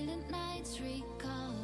silent nights recall.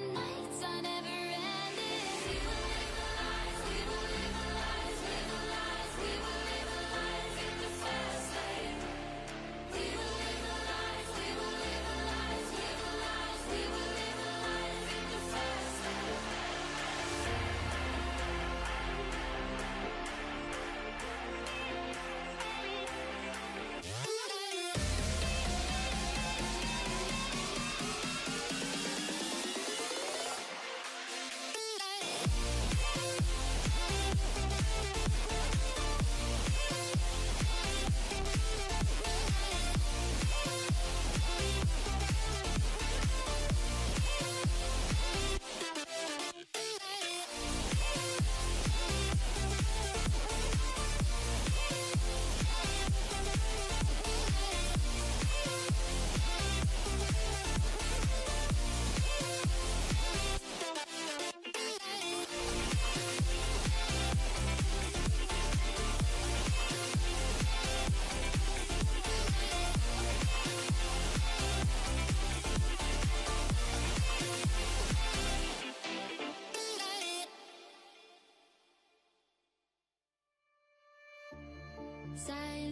another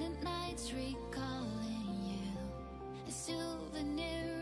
silent nights recalling you, a souvenir.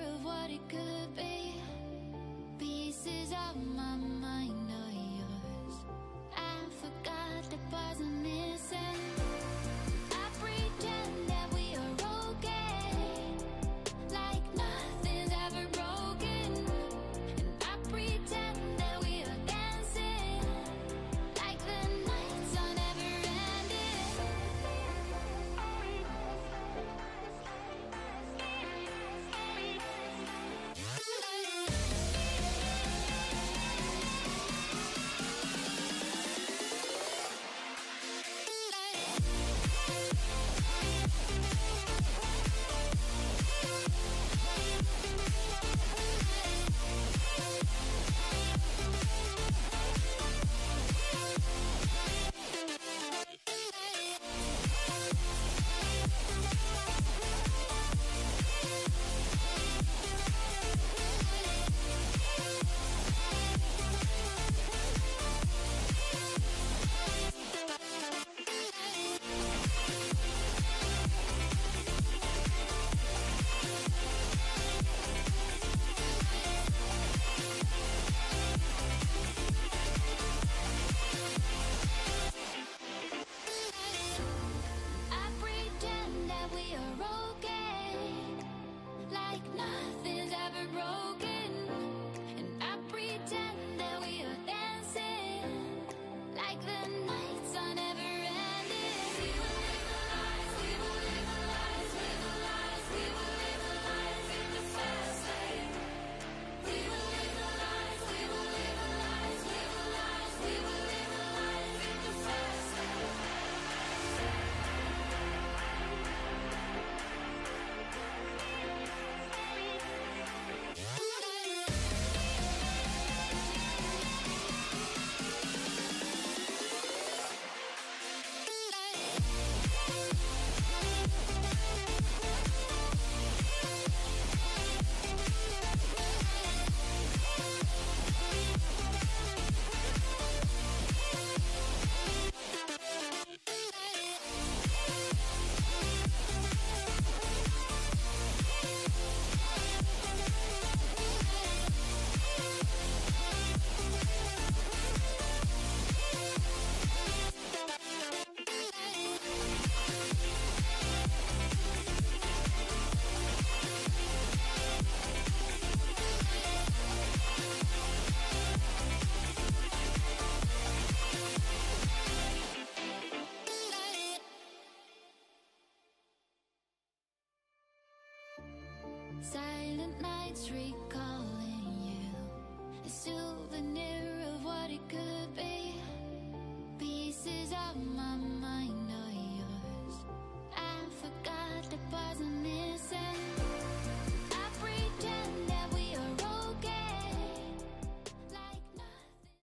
Silent nights recalling you. A souvenir of what it could be.